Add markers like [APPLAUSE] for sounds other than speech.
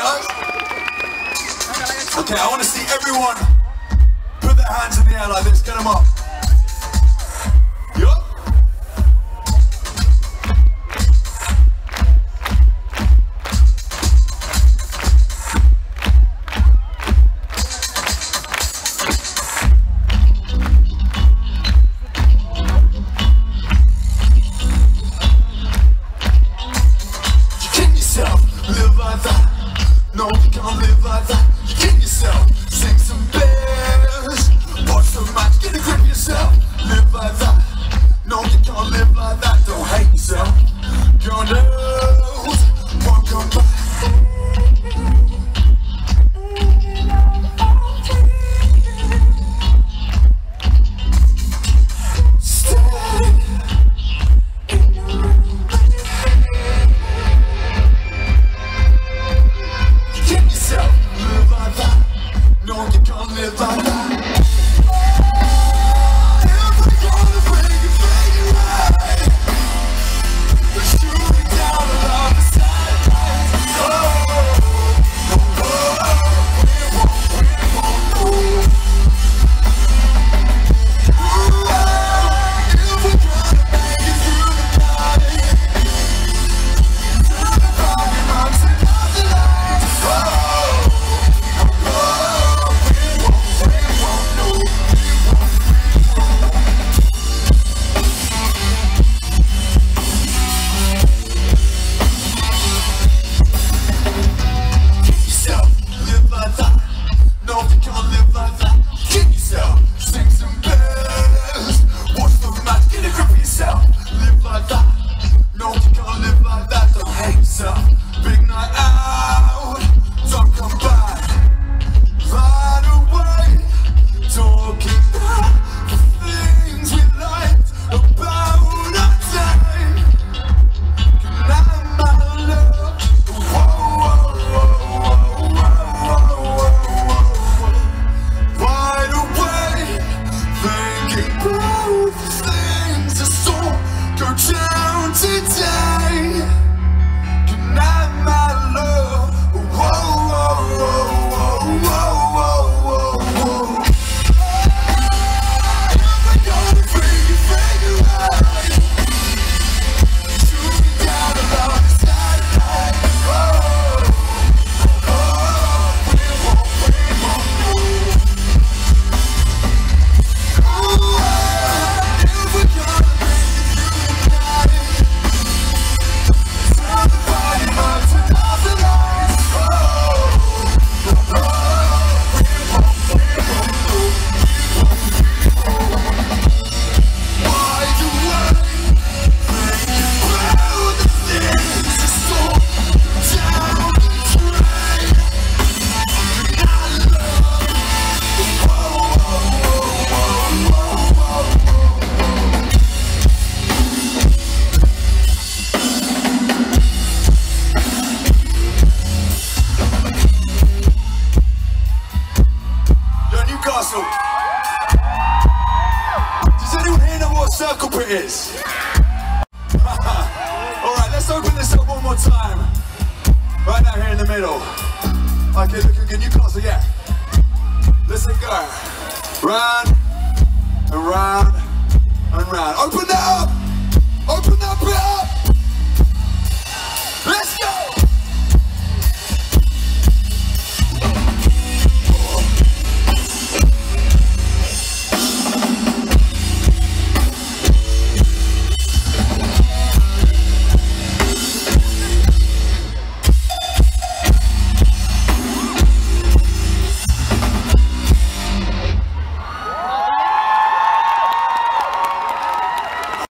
guys? Okay, I want to see everyone put their hands in the air like this. Get them up. circle it is. [LAUGHS] Alright, let's open this up one more time. Right now here in the middle. Okay, look again, you closer, yeah. Listen, go. Run.